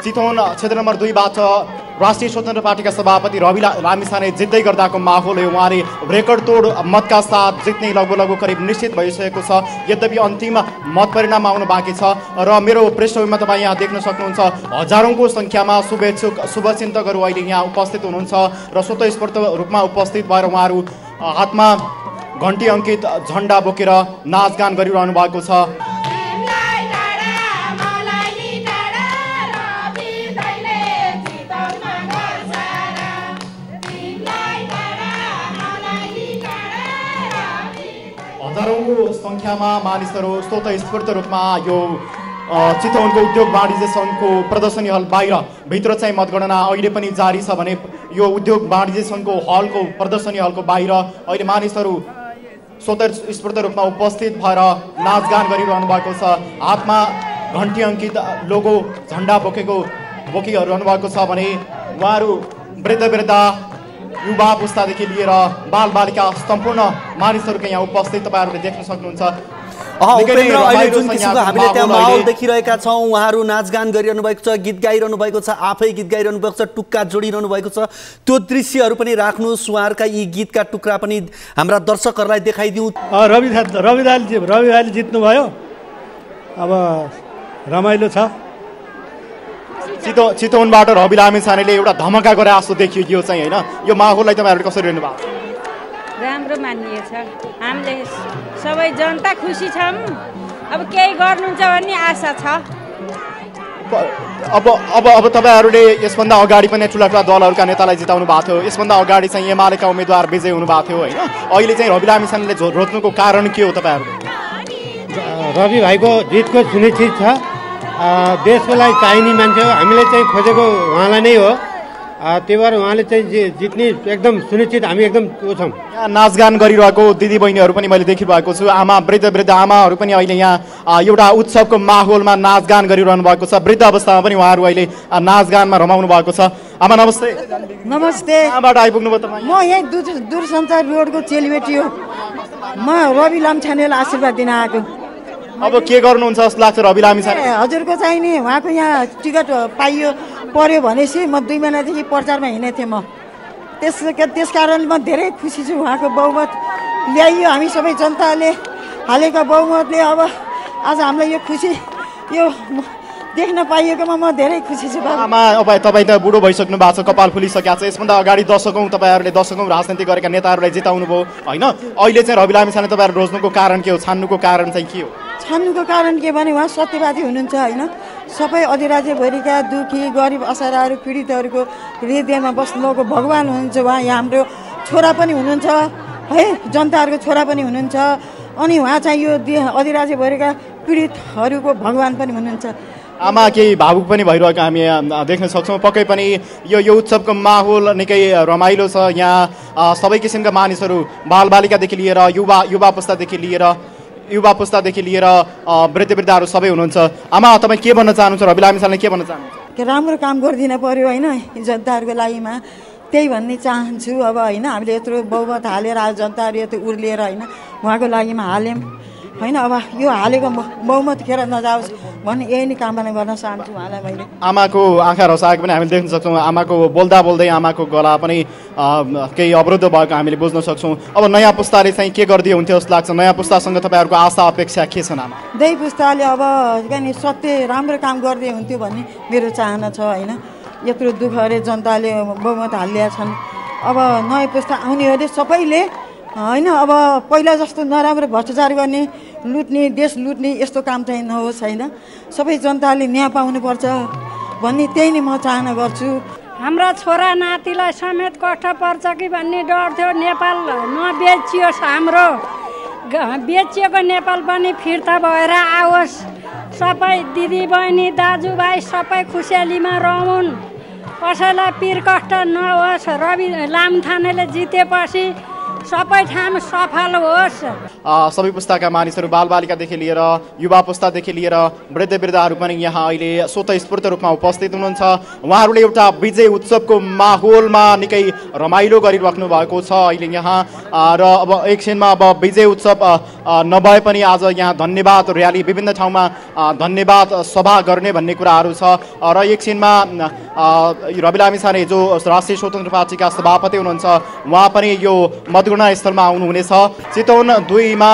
चितवन क्षेत्र नम्बर दुईबाट राष्ट्रिय स्वतन्त्र पार्टीका सभापति रवि लामिछाने जित्दै गर्दाको माहौल हो उहाँले रेकर्ड तोड मतका साथ जित्ने लगभग लगभग करिब निश्चित भइसकेको छ। यद्यपि अन्तिम मत परिणाम आउनु बाँकी छ र मेरो पृष्ठभूमिमा तपाईँ यहाँ देख्न सक्नुहुन्छ हजारौँको सङ्ख्यामा शुभेच्छुक शुभचिन्तकहरू अहिले यहाँ उपस्थित हुनुहुन्छ र स्वतस्फूर्त रूपमा उपस्थित भएर उहाँहरू हातमा घन्टी अङ्कित झन्डा बोकेर नाचगान गरिरहनु भएको छ। हजारौँको सङ्ख्यामा मानिसहरू स्वतस्फूर्त रूपमा यो चितवनको उद्योग वाणिज्य सङ्घको प्रदर्शनी हल बाहिर भित्र चाहिँ मतगणना अहिले पनि जारी छ भने यो उद्योग वाणिज्य सङ्घको हलको प्रदर्शनी हलको बाहिर अहिले मानिसहरू स्वतस्फूर्त रूपमा उपस्थित भएर नाचगान गरिरहनु भएको छ। हातमा घन्टी अङ्कित लोगो झन्डा बोकेको बोकिरहनु भएको छ भने उहाँहरू वृद्ध वृद्ध युवा पुस्तादेखि लिएर बालबालिका सम्पूर्ण मानिसहरूको यहाँ उपस्थित तपाईँहरूले देख्न सक्नुहुन्छ। हामीले त्यहाँ माहौल। देखिरहेका छौँ उहाँहरू नाचगान गरिरहनु भएको छ गीत गाइरहनु भएको छ आफै गीत गाइरहनु भएको छ टुक्का जोडिरहनु भएको छ त्यो दृश्यहरू पनि राख्नुहोस् उहाँहरूका यी गीतका टुक्रा पनि हाम्रा दर्शकहरूलाई देखाइदिउँ। रवि रवि रवि जित्नुभयो। अब रमाइलो छ। चितो चितवनबाट रवि लामे छानेले एउटा धमका गरे जस्तो देखियो यो चाहिँ होइन। यो माहौललाई तपाईँहरूले कसरी हेर्नु भएको? राम्रो मानिएछ हामीले सबै जनता खुसी छौँ। अब केही गर्नुहुन्छ भन्ने आशा छ। अब अब अब तपाईँहरूले यसभन्दा अगाडि पनि ठुला ठुला दलहरूका नेतालाई जिताउनु भएको थियो। यसभन्दा अगाडि चाहिँ एमालेका उम्मेद्वार विजय हुनुभएको थियो होइन। अहिले चाहिँ रवि लामी छानेले झो- रोज्नुको कारण के हो तपाईँहरू? रवि भाइको जितको सुनिश्चित छ। देशको लागि चाहिने मान्छे हो। हामीले चाहिँ खोजेको उहाँलाई नै हो। अ, त्यही भएर उहाँले चाहिँ जि- जित्ने एकदम सुनिश्चित हामी एकदम ऊ छौँ। यहाँ नाचगान गरिरहेको दिदीबहिनीहरू पनि मैले देखिरहेको छु। आमा वृद्ध वृद्ध आमाहरू पनि अहिले यहाँ एउटा उत्सवको माहौलमा नाचगान गरिरहनु भएको छ। वृद्ध अवस्थामा पनि उहाँहरू अहिले नाचगानमा रमाउनु भएको छ। आमा नमस्ते। नमस्ते। कहाँबाट आइपुग्नुभयो तपाईँ? म यहीँ दूर दूरसञ्चार रोडको चेलीबेटी हो। म रवि लामछानेलाई आशीर्वाद दिन आएको। अब के गर्नुहुन्छ जस्तो लाग्छ रवि लामी छाने हजुरको चाहिँ नि उहाँको यहाँ टिकट पाइयो पर्यो भनेपछि म दुई महिनादेखि प्रचारमा हिँडेको थिएँ म। त्यस त्यस कारण म धेरै खुसी छु उहाँको बहुमत ल्याइयो हामी सबै जनताले हालेको बहुमतले। अब आज हामीलाई यो खुसी यो देख्न पाइएकोमा म धेरै खुसी छु बाबु। आमा अब तपाईँ त बुढो भइसक्नु भएको छ कपाल फुलिसकेको छ। यसभन्दा अगाडि दशकौँ तपाईँहरूले दशकौँ राजनीति गरेका नेताहरूलाई जिताउनु भयो होइन? अहिले चाहिँ रवि लामी छाने तपाईँहरू रोज्नुको कारण के हो छान्नुको कारण चाहिँ के हो? छान्नुको कारण के भने उहाँ सत्यवादी हुनुहुन्छ होइन? सबै अधिराज्यभरिका दुखी गरिब असहायहरू पीडितहरूको हृदयमा बस्नुभएको भगवान् हुनुहुन्छ उहाँ। यहाँ हाम्रो छोरा पनि हुनुहुन्छ है? जनताहरूको छोरा पनि हुनुहुन्छ। अनि उहाँ चाहिँ यो अधिराज्यभरिका पीडितहरूको भगवान् पनि हुनुहुन्छ। आमा केही भावुक पनि भइरहेको हामी देख्न सक्छौँ। पक्कै पनि यो यो उत्सवको माहौल निकै रमाइलो छ। यहाँ सबै किसिमका मानिसहरू बालबालिकादेखि लिएर युवा युवा पुस्तादेखि लिएर युवा पुस्तादेखि लिएर वृद्ध वृद्धहरू सबै हुनुहुन्छ। आमा तपाईँ के भन्न चाहनुहुन्छ? रवि लामी सालले के भन्न चाहनुहुन्छ? राम्रो काम गरिदिन पर्यो होइन जनताहरूको लागिमा त्यही भन्ने चाहन्छु। अब होइन हामीले यत्रो बहुमत हालेर जनताहरू यत्रो उर्लिएर होइन उहाँको लागिमा हाल्यौँ। होइन अब यो हालेको बहुमत खेर नजाओस्। भन्ने यही नै कामना गर्न चाहन्छु उहाँलाई मैले। आमाको आँखा रसाएको पनि हामीले देख्न सक्छौँ। आमाको बोल्दा बोल्दै आमाको गला पनि केही अवरुद्ध भएको हामीले बुझ्न सक्छौँ। अब नयाँ पुस्ताले चाहिँ के गरिदियो हुन्थ्यो जस्तो लाग्छ? नयाँ पुस्तासँग तपाईँहरूको आशा अपेक्षा के छन् आमा? दै पुस्ताले अब नि सत्य राम्रो काम गर्दै हुन्थ्यो भन्ने मेरो चाहना छ होइन। यत्रो दुःख अरे जनताले बहुमत हालिदिएका छन्। अब नयाँ पुस्ता आउनेहरूले सबैले होइन अब पहिला जस्तो नराम्रो भ्रष्टाचार गर्ने लुट्ने देश लुट्ने यस्तो काम चाहिँ नहोस् होइन? सबै जनताले न्याय पाउनुपर्छ भन्ने त्यही नै म चाहना गर्छु। हाम्रा छोरा नातिलाई समेत कष्ट पर्छ कि भन्ने डर थियो। नेपाल नबेचियोस् हाम्रो। बेचिएको नेपाल पनि फिर्ता भएर आओस्। सबै दिदीबहिनी दाजुभाइ सबै खुसियालीमा रहन्। कसैलाई पिर कष्ट नहोस्। रवि लामथानेले जितेपछि सबै ठाउँ सफल होस् सबै पुस्ताका मानिसहरू बालबालिकादेखि लिएर युवा पुस्तादेखि लिएर वृद्ध वृद्धाहरू पनि यहाँ अहिले स्वतस्फूर्त रूपमा उपस्थित हुनुहुन्छ। उहाँहरूले एउटा विजय उत्सवको माहौलमा निकै रमाइलो गरिराख्नु भएको छ अहिले यहाँ। र अब एकछिनमा अब विजय उत्सव नभए पनि आज यहाँ धन्यवाद र्याली विभिन्न ठाउँमा धन्यवाद सभा गर्ने भन्ने कुराहरू छ। र एकछिनमा रवि लामिछाने जो राष्ट्रिय स्वतन्त्र पार्टीका सभापति हुनुहुन्छ उहाँ पनि यो मतगणना स्थलमा आउनुहुनेछ। चितवन दुईमा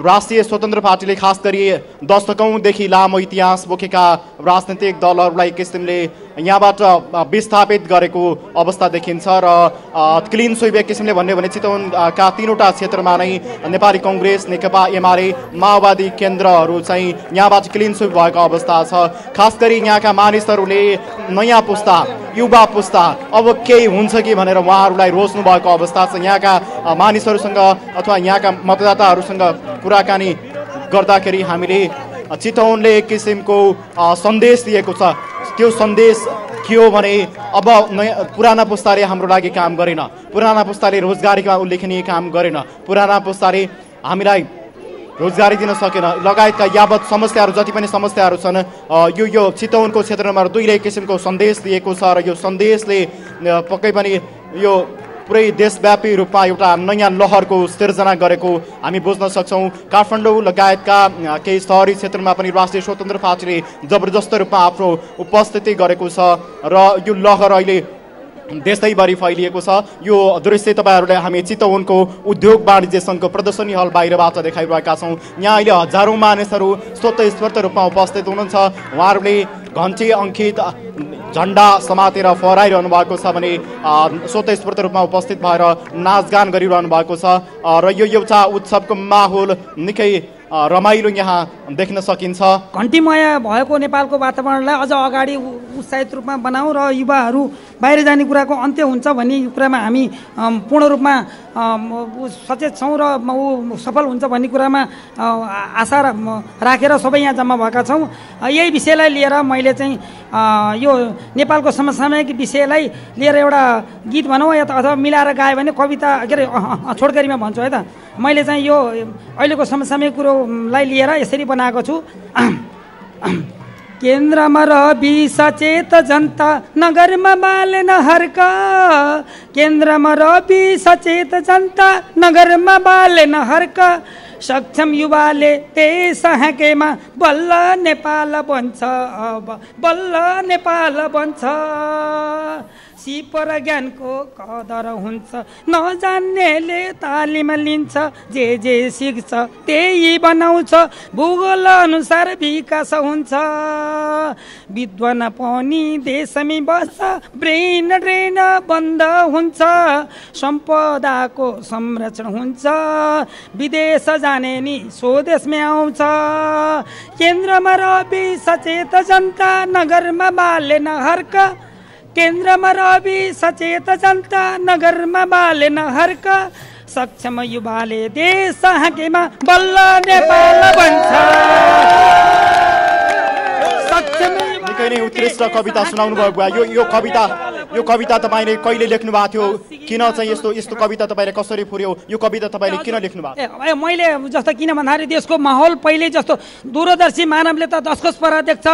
राष्ट्रिय स्वतन्त्र पार्टीले खास गरी दशकौँदेखि लामो इतिहास बोकेका राजनैतिक दलहरूलाई किसिमले यहाँबाट विस्थापित गरेको अवस्था देखिन्छ र क्लिन स्विप एक किसिमले भन्यो भने चितवनका तिनवटा क्षेत्रमा नै नेपाली कङ्ग्रेस नेकपा एमाले माओवादी केन्द्रहरू चाहिँ यहाँबाट क्लिन स्विप भएको अवस्था छ। खास गरी यहाँका मानिसहरूले नयाँ पुस्ता युवा पुस्ता अब केही हुन्छ कि भनेर उहाँहरूलाई रोज्नु भएको अवस्था छ। यहाँका मानिसहरूसँग अथवा यहाँका मतदाताहरूसँग कुराकानी गर्दाखेरि हामीले चितवनले एक किसिमको सन्देश दिएको छ। त्यो सन्देश के हो भने अब नयाँ पुराना पुस्ताले हाम्रो लागि काम गरेन। पुराना पुस्ताले रोजगारीमा उल्लेखनीय काम गरेन। पुराना पुस्ताले हामीलाई रोजगारी दिन सकेन। लगायतका यावत समस्याहरू जति पनि समस्याहरू छन् यो यो चितवनको क्षेत्र नम्बर दुईले किसिमको सन्देश दिएको छ र यो सन्देशले पक्कै पनि यो पुरै देशव्यापी रूपमा एउटा नयाँ लहरको सिर्जना गरेको हामी बुझ्न सक्छौँ। काठमाडौँ लगायतका केही सहरी क्षेत्रमा पनि राष्ट्रिय स्वतन्त्र पार्टीले जबरजस्त रूपमा आफ्नो उपस्थिति गरेको छ र यो लहर अहिले देशैभरि फैलिएको छ। यो दृश्य तपाईँहरूले हामी चितवनको उद्योग वाणिज्य सङ्घको प्रदर्शनी हल बाहिरबाट देखाइरहेका छौँ। यहाँ अहिले हजारौँ मानिसहरू स्वतस्फूर्त रूपमा उपस्थित हुनुहुन्छ। उहाँहरूले घन्टी अङ्कित झन्डा समातेर फहराइरहनु भएको छ भने स्वतस्फूर्त रूपमा उपस्थित भएर नाचगान गरिरहनु भएको छ। र यो एउटा उत्सवको माहौल निकै रमाइलो यहाँ देख्न सकिन्छ। घन्टीमय भएको नेपालको वातावरणलाई अझ अगाडि उत्साहित रूपमा बनाऊ र युवाहरू बाहिर जाने कुराको अन्त्य हुन्छ भन्ने कुरामा हामी पूर्ण रूपमा सचेत छौँ र ऊ सफल हुन्छ भन्ने कुरामा आशा राखेर सबै यहाँ जम्मा भएका छौँ। यही विषयलाई लिएर मैले चाहिँ यो नेपालको समसामयिक विषयलाई लिएर एउटा गीत भनौँ या त अथवा मिलाएर गायो भने कविता के अरे छोटकरीमा भन्छु है त। मैले चाहिँ यो अहिलेको समसामयिक कुरोलाई लिएर यसरी बनाएको छु। केन्द्रमा रवि सचेत जनता नगरमा बालेन हर्क। केन्द्रमा रवि सचेत जनता नगरमा बालेन हर्क। सक्षम युवाले देश हाँकेमा बल्ल नेपाल बन्छ अब बल्ल नेपाल बन्छ। सिप र ज्ञानको कदर हुन्छ। नजान्नेले तालिम लिन्छ जे जे सिक्छ त्यही बनाउँछ। भूगोल अनुसार विकास हुन्छ। विद्वान पनि देशमै बस्छ ब्रेन ड्रेन बन्द हुन्छ। सम्पदाको संरक्षण हुन्छ। विदेश जाने नि स्वदेशमै आउँछ। केन्द्रमा रवि सचेत जनता नगरमा बालेन हर्क केन्द्रमा रवि सचेत जनता नगरमा बालेन हर्क सक्षम युवाले देश हाँकेमा बल्ल नेपाल बन्छ। सक्षम निकै नै उत्कृष्ट कविता सुनाउनु भयो। यो यो कविता यो कविता तपाईँले कहिले लेख्नु भएको थियो? किन चाहिँ यस्तो यस्तो कविता तपाईँले कसरी फुर्यो? यो कविता तपाईँले किन लेख्नु भएको ए, मैले जस्तो किन भन्दाखेरि देशको माहौल पहिले जस्तो दूरदर्शी मानवले त दसकस पर देख्छ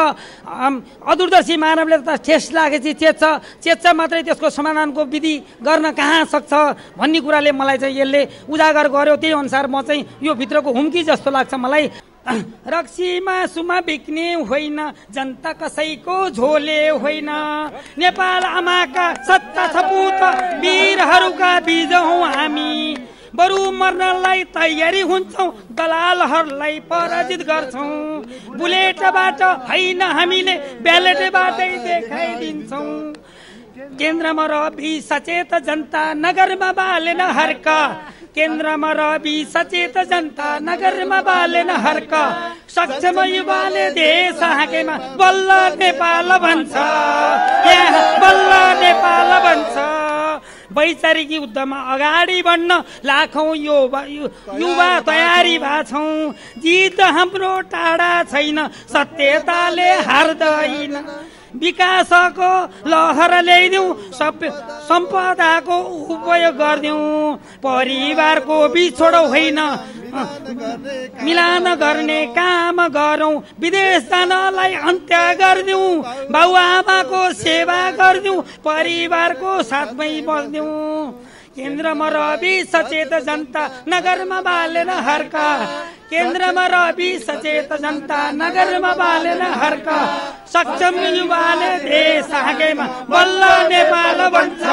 अदूरदर्शी मानवले त ठेस लागेपछि चेत्छ चेत्छ मात्रै त्यसको समाधानको विधि गर्न कहाँ सक्छ भन्ने कुराले मलाई चाहिँ यसले उजागर गर्यो। त्यही अनुसार म चाहिँ यो भित्रको हुम्की जस्तो लाग्छ मलाई। रक्सी मासुमा बिक्ने होइन जनता कसैको झोले होइन। नेपाल आमाका सत्ता सपुत वीरहरूका बीज हौ हामी। बरु मर्नलाई तयारी हुन्छौँ दलालहरूलाई पराजित गर्छौँ। बुलेटबाट होइन हामीले ब्यालेटबाटै देखाइदिन्छौँ। केन्द्रमा रवि सचेत जनता नगरमा बालेन हर्क। केन्द्रमा रवि सचेत जनता नगरमा बालेन हर्क सक्षम युवाले देश हाँकेमा बल्ल नेपाल भन्छ। बल्ल नेपाल भन्छ। वैचारिक युद्धमा अगाडि बढ्न लाखौँ युवा युवा तयारी भएछौँ जित हाम्रो टाढा छैन सत्यताले हार्दैन। विकासको लहर ल्याइदिउँ। सम्पदाको उपयोग गरिदिउँ। परिवारको बिछोड होइन। मिलान गर्ने काम गरौँ। विदेश जानलाई अन्त्य गरिदिउँ। बाबुआमाको सेवा गरिदिउँ। परिवारको साथमै बस्दिउँ। केन्द्रमा रवि सचेत जनता नगरमा बालेन हर्का केन्द्रमा रवि सचेत जनता नगरमा बालेन हर्का सक्षम युवाले देश आगेमा बल्ल नेपाल भन्छ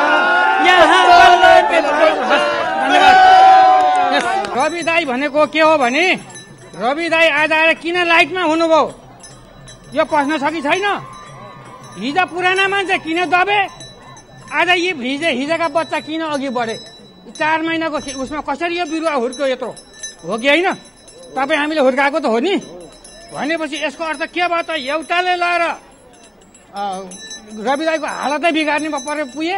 यहाँ बल्ल नेपाल रवि दाई भनेको के हो भने रवि दाई आज आएर किन लाइटमा हुनुभयो यो प्रश्न छ कि छैन हिजो पुराना मान्छे किन दबे आज यी हिजो हिजोका बच्चा किन अघि बढे? चार महिनाको उसमा कसरी यो बिरुवा हुर्क्यो यत्रो? हो कि होइन? तपाईँ हामीले हुर्काएको त हो नि? भनेपछि यसको अर्थ के भयो त? एउटाले लगाएर रवि दाईको हालतै बिगार्ने परे पुगे।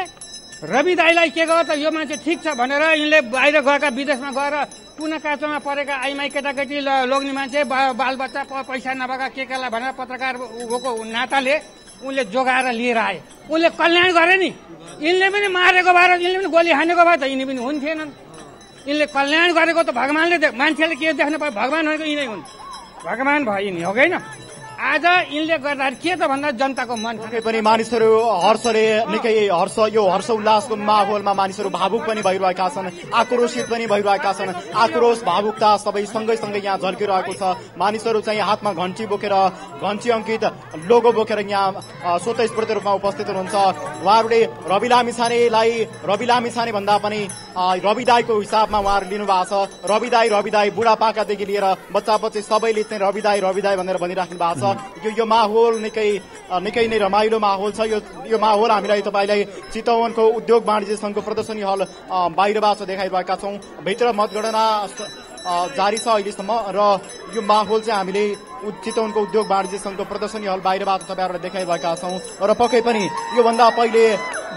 रवि दाईलाई के गर्यो त? यो मान्छे ठिक छ भनेर यिनले बाहिर गएका विदेशमा गएर कुना काँचोमा परेका आइमाई केटाकेटी लोग्ने मान्छे बालबच्चा पैसा नभएका के केलाई भनेर पत्रकार नाताले उनले जोगाएर लिएर आए। उनले कल्याण गरे नि। यिनले पनि मारेको भएर यिनले पनि गोली हानेको भए त यिनी पनि हुन्थेनन्। यिनले कल्याण गरेको त भगवान्ले मान्छेले के देख्न पायो? भगवान् भनेको यिनै हुन्। भगवान् भयो यिनी हो होइन आज यिनले गर्दाखेरि के त भन्दा जनताको मन पनि मानिसहरू हर्षले निकै हर्ष यो हर्ष उल्लासको माहौलमा मानिसहरू भावुक पनि भइरहेका छन् आक्रोशित पनि भइरहेका छन्। आक्रोश भावुकता सबै सँगै सँगै यहाँ झल्किरहेको छ। मानिसहरू चाहिँ हातमा घन्टी बोकेर घन्टी अङ्कित लोगो बोकेर यहाँ स्वतस्फूर्त रूपमा उपस्थित हुनुहुन्छ। उहाँहरूले रवि लामिछानेलाई रवि लामिछाने भन्दा पनि रवि दाईको हिसाबमा उहाँहरू लिनुभएको छ। रवि दाई रवि दाई बुढापाकादेखि लिएर बच्चा बच्ची सबैले चाहिँ रवि दाई रवि दाई भनेर भनिराख्नु भएको छ। यो यो माहौल निकै निकै नै रमाइलो माहौल छ। यो यो माहौल हामीलाई तपाईँलाई चितवनको उद्योग वाणिज्य संघको प्रदर्शनी हल बाहिरबाट देखाइरहेका छौँ। भित्र मतगणना जारी छ अहिलेसम्म र यो माहौल चाहिँ हामीले चितवनको उद्योग वाणिज्य संघको प्रदर्शनी हल बाहिरबाट तपाईँहरूलाई देखाइरहेका छौँ र पक्कै पनि योभन्दा पहिले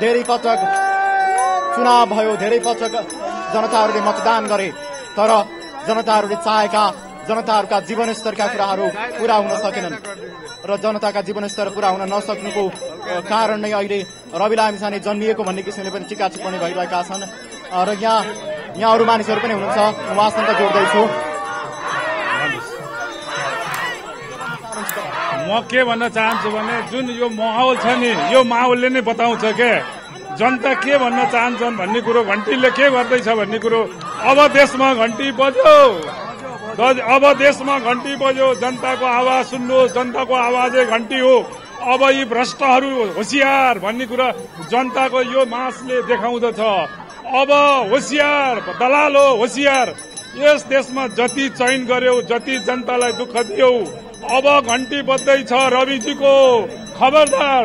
धेरै पटक चुनाव भयो धेरै पटक जनताहरूले मतदान गरे तर जनताहरूले चाहेका जनताहरूका जीवनस्तरका कुराहरू पूरा हुन सकेनन् र जनताका जीवनस्तर पूरा हुन नसक्नुको कारण नै अहिले रवि लामिछाने जन्मिएको भन्ने किसिमले पनि टिका टिप्पणी भइरहेका छन्। र यहाँ यहाँ अरू मानिसहरू पनि हुनुहुन्छ। उहाँसँग जोड्दैछु। म के भन्न चाहन्छु भने जुन यो माहौल छ नि यो माहौलले नै बताउँछ के? जनता के भन्न चाहन्छन् भन्ने कुरो घन्टीले के गर्दैछ भन्ने कुरो? अब देशमा घन्टी बज्यो। अब देशमा घन्टी बज्यो। जनताको आवाज सुन्नुहोस्। जनताको आवाजै घन्टी हो। अब यी भ्रष्टहरू होसियार भन्ने कुरा जनताको यो मासले देखाउँदछ। अब होसियार दलाल हो होसियार। यस देशमा जति चयन गर्यौ जति जनतालाई दुःख दियौ अब घन्टी बज्दैछ रविजीको खबरदार।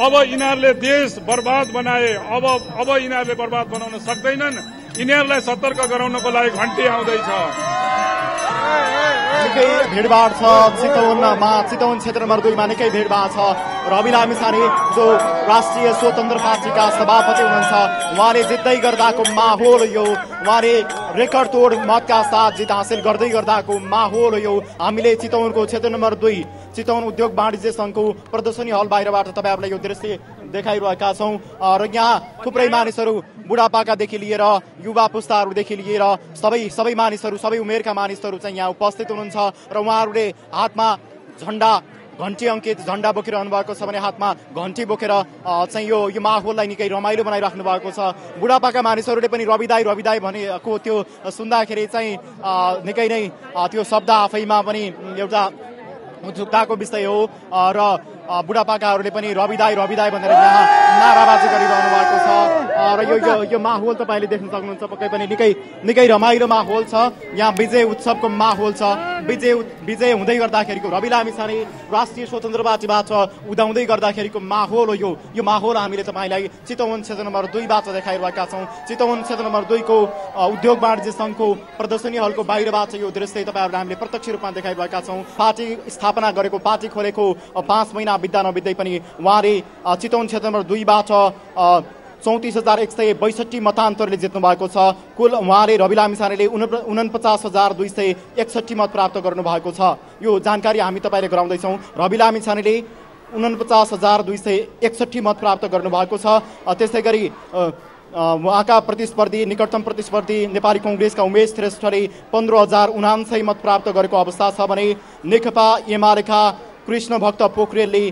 अब यिनीहरूले देश बर्बाद बनाए अब अब यिनीहरूले बर्बाद बनाउन सक्दैनन्। यिनीहरूलाई सतर्क गराउनको लागि घन्टी आउँदैछ। निकै भिडभाड छ चितवनमा चितवन क्षेत्र नम्बर दुईमा निकै भिडभाड छ। रवि लामिछाने जो राष्ट्रिय स्वतन्त्र पार्टीका सभापति हुनुहुन्छ उहाँले जित्दै गर्दाको माहौल यो। उहाँले रेकर्ड तोड मतका साथ जित हासिल गर्दै गर्दाको माहौल यो। हामीले चितवनको क्षेत्र नम्बर दुई चितवन उद्योग वाणिज्य संघको प्रदर्शनी हल बाहिरबाट तपाईँहरूलाई यो दृश्य देखाइरहेका छौँ। र यहाँ थुप्रै मानिसहरू बुढापाकादेखि लिएर युवा पुस्ताहरूदेखि लिएर सबै सबै मानिसहरू सबै उमेरका मानिसहरू चाहिँ यहाँ उपस्थित हुनुहुन्छ। र उहाँहरूले हातमा झन्डा घन्टी अङ्कित झन्डा बोकिरहनु भएको छ भने हातमा घन्टी बोकेर चाहिँ यो यो माहौललाई निकै रमाइलो बनाइराख्नु भएको छ। बुढापाका मानिसहरूले पनि रविदाई रविदाई भनेको त्यो सुन्दाखेरि चाहिँ निकै नै त्यो शब्द आफैमा पनि एउटा उत्सुकताको विषय हो। र बुढापाकाहरूले पनि रविदाई रविदाई भनेर यहाँ नाराबाजी गरिरहनु भएको छ। र यो यो यो माहौल तपाईँले देख्न सक्नुहुन्छ पक्कै पनि निकै निकै रमाइलो माहौल छ। यहाँ विजय उत्सवको माहौल छ। विजय विजय हुँदै गर्दाखेरिको रवि लामिछाने राष्ट्रिय स्वतन्त्र पार्टीबाट उदाउँदै गर्दाखेरिको माहौल हो यो। यो माहौल हामीले तपाईँलाई चितवन क्षेत्र नम्बर दुईबाट देखाइरहेका छौँ। चितवन क्षेत्र नम्बर दुईको उद्योग वाणिज्य सङ्घको प्रदर्शनी हलको बाहिरबाट यो दृश्य तपाईँहरूलाई हामीले प्रत्यक्ष रूपमा देखाइरहेका छौँ। पार्टी स्थापना गरेको पार्टी खोलेको पाँच महिना बित्दा नबित्दै पनि उहाँले अ, चितवन क्षेत्र नम्बर दुईबाट चौतिस हजार एक सय बैसठी मतान्तरले जित्नु भएको छ। कुल उहाँले रवि लामिछानेले उन- उनपचास हजार दुई सय एकसठी मत प्राप्त गर्नुभएको छ। यो जानकारी हामी तपाईँले गराउँदैछौँ। रवि लामिछानेले उनपचास हजार दुई सय एकसट्ठी मत प्राप्त गर्नुभएको छ। त्यसै गरी उहाँका प्रतिस्पर्धी निकटतम प्रतिस्पर्धी नेपाली कङ्ग्रेसका उमेश श्रेष्ठले पन्ध्र हजार उनान्सय मत प्राप्त गरेको अवस्था छ भने नेकपा एमालेका कृष्ण भक्त पोखरेलले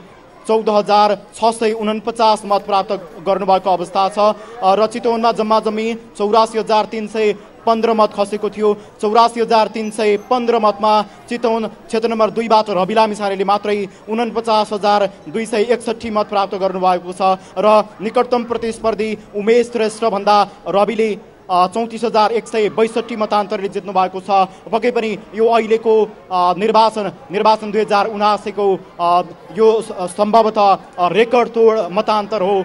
चौध हजार छ सय उनपचास मत प्राप्त गर्नुभएको अवस्था छ। र चितवनमा जम्मा जम्मी चौरासी हजार तिन सय पन्ध्र मत खसेको थियो। चौरासी हजार तिन सय पन्ध्र मतमा चितवन क्षेत्र नम्बर दुईबाट रवि लामिछानेले मात्रै उनपचास हजार दुई सय एकसट्ठी मत प्राप्त गर्नुभएको छ। र निकटतम प्रतिस्पर्धी उमेश श्रेष्ठभन्दा रविले चौतिस हजार एक सय बैसठी मतान्तरले जित्नु भएको छ। पक्कै पनि यो अहिलेको निर्वाचन निर्वाचन दुई हजार उनासीको यो सम्भवतः रेकर्ड तोड मतान्तर हो।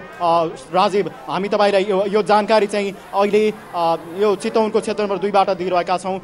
राजीव हामी तपाईँलाई यो यो जानकारी चाहिँ अहिले यो चितवनको क्षेत्र नम्बर दुईबाट दिइरहेका छौँ।